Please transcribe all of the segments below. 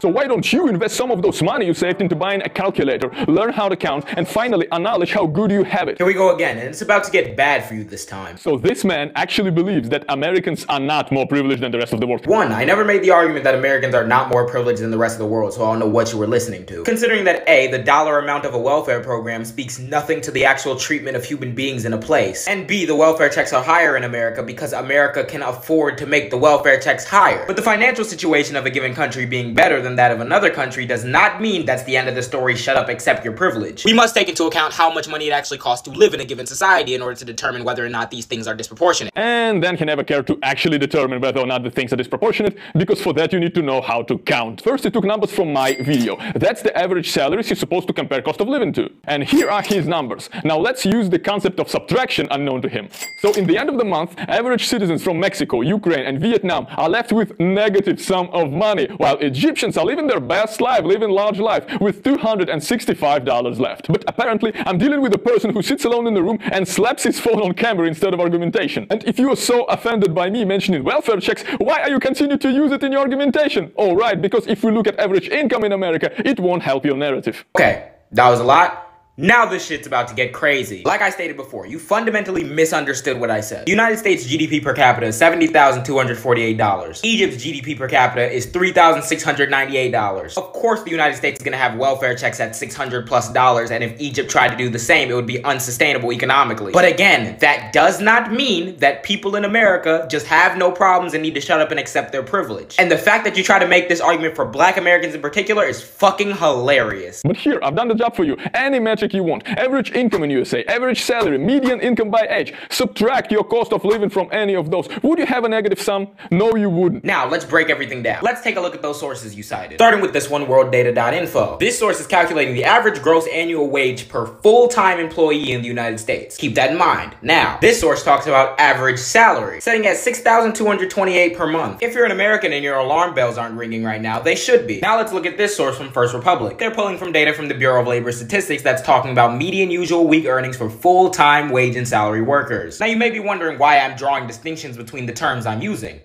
So why don't you invest some of those money you saved into buying a calculator, learn how to count, and finally acknowledge how good you have it? Here we go again, and it's about to get bad for you this time. So this man actually believes that Americans are not more privileged than the rest of the world. One, I never made the argument that Americans are not more privileged than the rest of the world, so I don't know what you were listening to. Considering that A, the dollar amount of a welfare program speaks nothing to the actual treatment of human beings in a place, and B, the welfare checks are higher in America because America can afford to make the welfare checks higher. But the financial situation of a given country being better than that of another country does not mean that's the end of the story, shut up, accept your privilege. We must take into account how much money it actually costs to live in a given society in order to determine whether or not these things are disproportionate. And then he never cared to actually determine whether or not the things are disproportionate, because for that you need to know how to count. First, he took numbers from my video. That's the average salaries he's supposed to compare cost of living to. And here are his numbers. Now let's use the concept of subtraction unknown to him. So in the end of the month, average citizens from Mexico, Ukraine, and Vietnam are left with negative sum of money, while Egyptians are living their best life, living large life, with $265 left. But apparently, I'm dealing with a person who sits alone in the room and slaps his phone on camera instead of argumentation. And if you are so offended by me mentioning welfare checks, why are you continuing to use it in your argumentation? All right, because if we look at average income in America, it won't help your narrative. Okay, that was a lot. Now this shit's about to get crazy. Like I stated before, you fundamentally misunderstood what I said. United States GDP per capita is $70,248. Egypt's GDP per capita is $3,698. Of course the United States is gonna have welfare checks at 600 plus dollars, and if Egypt tried to do the same, it would be unsustainable economically. But again, that does not mean that people in America just have no problems and need to shut up and accept their privilege. And the fact that you try to make this argument for black Americans in particular is fucking hilarious. But here, I've done the job for you. Any you want. Average income in USA, average salary, median income by age. Subtract your cost of living from any of those. Would you have a negative sum? No, you wouldn't. Now, let's break everything down. Let's take a look at those sources you cited. Starting with this one, worlddata.info. This source is calculating the average gross annual wage per full-time employee in the United States. Keep that in mind. Now, this source talks about average salary, setting at 6,228 per month. If you're an American and your alarm bells aren't ringing right now, they should be. Now let's look at this source from First Republic. They're pulling from data from the Bureau of Labor Statistics that's talking talking about median usual week earnings for full-time wage and salary workers. Now you may be wondering why I'm drawing distinctions between the terms I'm using.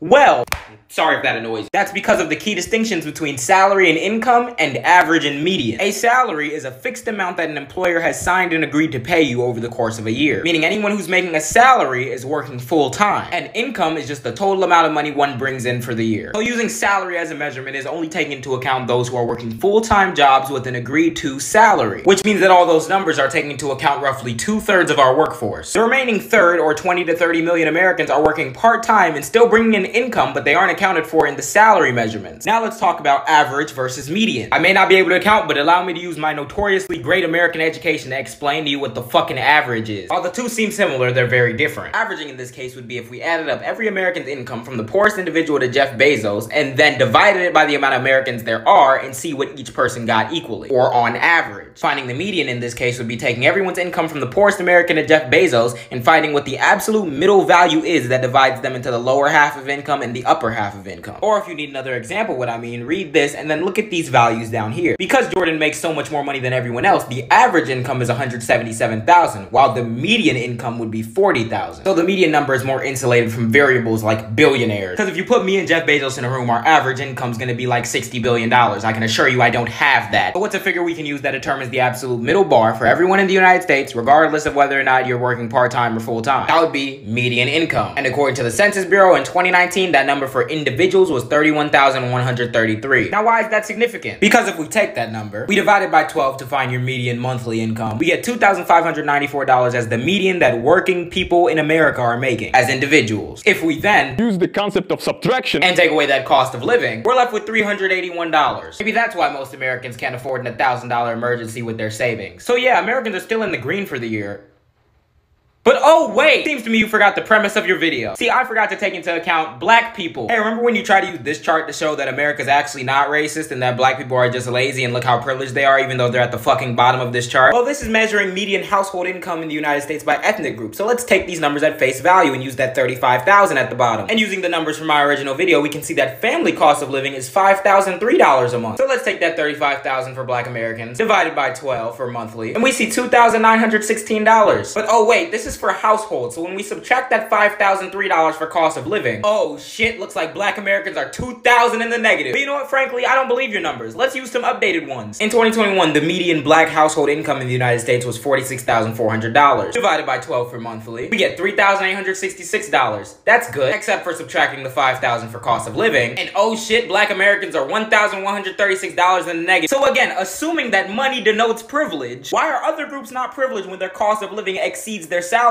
Well, sorry if that annoys. you. That's because of the key distinctions between salary and income and average and median. A salary is a fixed amount that an employer has signed and agreed to pay you over the course of a year. Meaning anyone who's making a salary is working full time. And income is just the total amount of money one brings in for the year. So using salary as a measurement is only taking into account those who are working full-time jobs with an agreed to salary. Which means that all those numbers are taking into account roughly two-thirds of our workforce. The remaining third, or 20 to 30 million Americans, are working part-time and still bringing in income, but they aren't accounted for in the salary measurements. Now let's talk about average versus median. I may not be able to account, but allow me to use my notoriously great American education to explain to you what the fucking average is. While the two seem similar, they're very different. Averaging in this case would be if we added up every American's income from the poorest individual to Jeff Bezos and then divided it by the amount of Americans there are and see what each person got equally, or on average. Finding the median in this case would be taking everyone's income from the poorest American to Jeff Bezos and finding what the absolute middle value is that divides them into the lower half of income and the upper half of income. Or if you need another example what I mean, read this and then look at these values down here. Because Jordan makes so much more money than everyone else, the average income is 177,000, while the median income would be 40,000. So the median number is more insulated from variables like billionaires. Because if you put me and Jeff Bezos in a room, our average income is going to be like $60 billion. I can assure you I don't have that. But what's a figure we can use that determines the absolute middle bar for everyone in the United States, regardless of whether or not you're working part-time or full-time? That would be median income. And according to the Census Bureau in 2019, that number for individuals was 31,133. Now, why is that significant? Because if we take that number, we divide it by 12 to find your median monthly income, we get $2,594 as the median that working people in America are making as individuals. If we then use the concept of subtraction and take away that cost of living, we're left with $381. Maybe that's why most Americans can't afford an $1,000 emergency with their savings. So yeah, Americans are still in the green for the year, but oh wait, seems to me you forgot the premise of your video. See, I forgot to take into account black people. Hey, remember when you tried to use this chart to show that America's actually not racist and that black people are just lazy and look how privileged they are even though they're at the fucking bottom of this chart? Well, this is measuring median household income in the United States by ethnic group. So let's take these numbers at face value and use that 35,000 at the bottom. And using the numbers from my original video, we can see that family cost of living is $5,003 a month. So let's take that 35,000 for black Americans divided by 12 for monthly and we see $2,916. But oh wait, this is for households, so when we subtract that $5,003 for cost of living, oh shit, looks like black Americans are 2,000 in the negative. But you know what, frankly, I don't believe your numbers. Let's use some updated ones. In 2021, the median black household income in the United States was $46,400. Divided by 12 for monthly, we get $3,866. That's good, except for subtracting the 5,000 for cost of living. And oh shit, black Americans are $1,136 in the negative. So again, assuming that money denotes privilege, why are other groups not privileged when their cost of living exceeds their salary,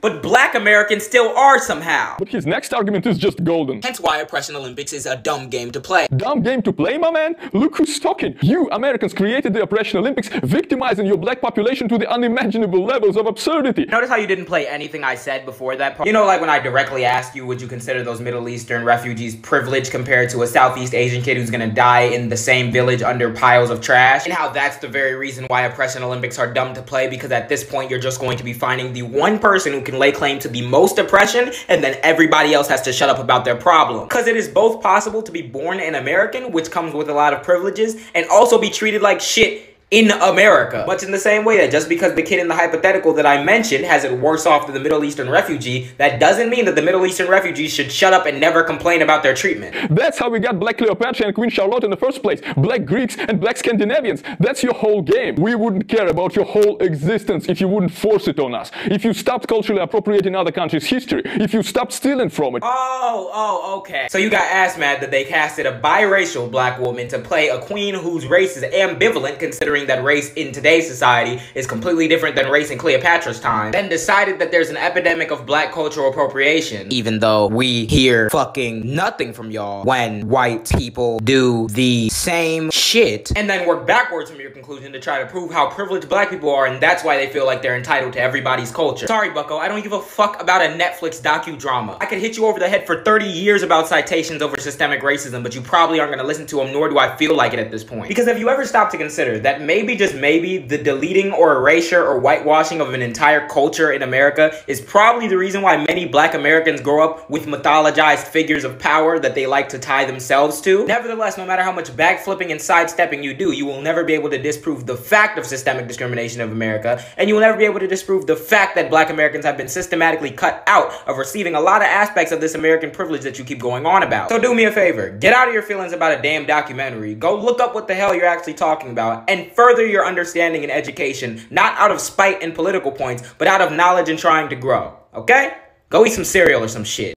but black Americans still are somehow? But his next argument is just golden. Hence why Oppression Olympics is a dumb game to play. Dumb game to play, my man? Look who's talking. You Americans created the Oppression Olympics, victimizing your black population to the unimaginable levels of absurdity. Notice how you didn't play anything I said before that part? You know, like when I directly asked you, would you consider those Middle Eastern refugees privileged compared to a Southeast Asian kid who's gonna die in the same village under piles of trash? And how that's the very reason why Oppression Olympics are dumb to play because at this point you're just going to be finding the one person who can lay claim to the most oppression and then everybody else has to shut up about their problem. Because it is both possible to be born an American, which comes with a lot of privileges, and also be treated like shit in America. Much in the same way that just because the kid in the hypothetical that I mentioned has it worse off than the Middle Eastern refugee, that doesn't mean that the Middle Eastern refugees should shut up and never complain about their treatment. That's how we got Black Cleopatra and Queen Charlotte in the first place. Black Greeks and Black Scandinavians. That's your whole game. We wouldn't care about your whole existence if you wouldn't force it on us. If you stopped culturally appropriating other countries' history. If you stopped stealing from it. Oh, oh, okay. So you got ass mad that they casted a biracial black woman to play a queen whose race is ambivalent considering that race in today's society is completely different than race in Cleopatra's time, then decided that there's an epidemic of black cultural appropriation, even though we hear fucking nothing from y'all when white people do the same shit, and then work backwards from your conclusion to try to prove how privileged black people are, and that's why they feel like they're entitled to everybody's culture. Sorry, bucko, I don't give a fuck about a Netflix docudrama. I could hit you over the head for 30 years about citations over systemic racism, but you probably aren't gonna listen to them, nor do I feel like it at this point. Because have you ever stopped to consider that maybe, just maybe, the deleting or erasure or whitewashing of an entire culture in America is probably the reason why many black Americans grow up with mythologized figures of power that they like to tie themselves to? Nevertheless, no matter how much backflipping and sidestepping you do, you will never be able to disprove the fact of systemic discrimination of America, and you will never be able to disprove the fact that black Americans have been systematically cut out of receiving a lot of aspects of this American privilege that you keep going on about. So do me a favor, get out of your feelings about a damn documentary, go look up what the hell you're actually talking about, and further your understanding and education, not out of spite and political points, but out of knowledge and trying to grow. Okay? Go eat some cereal or some shit.